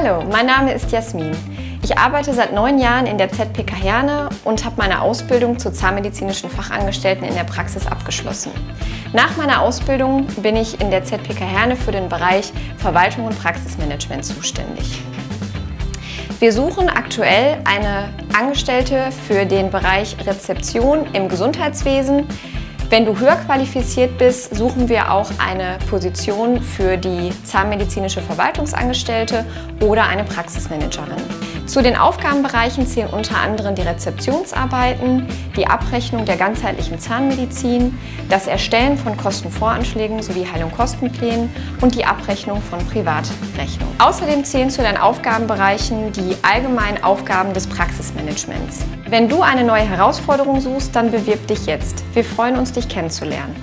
Hallo, mein Name ist Jasmin. Ich arbeite seit neun Jahren in der ZPK Herne und habe meine Ausbildung zur zahnmedizinischen Fachangestellten in der Praxis abgeschlossen. Nach meiner Ausbildung bin ich in der ZPK Herne für den Bereich Verwaltung und Praxismanagement zuständig. Wir suchen aktuell eine Angestellte für den Bereich Rezeption im Gesundheitswesen. Wenn du höher qualifiziert bist, suchen wir auch eine Position für die zahnmedizinische Verwaltungsangestellte oder eine Praxismanagerin. Zu den Aufgabenbereichen zählen unter anderem die Rezeptionsarbeiten, die Abrechnung der ganzheitlichen Zahnmedizin, das Erstellen von Kostenvoranschlägen sowie Heilung Kostenplänen und die Abrechnung von Privatrechnungen. Außerdem zählen zu den Aufgabenbereichen die allgemeinen Aufgaben des Praxismanagements. Wenn du eine neue Herausforderung suchst, dann bewirb dich jetzt. Wir freuen uns, dich kennenzulernen.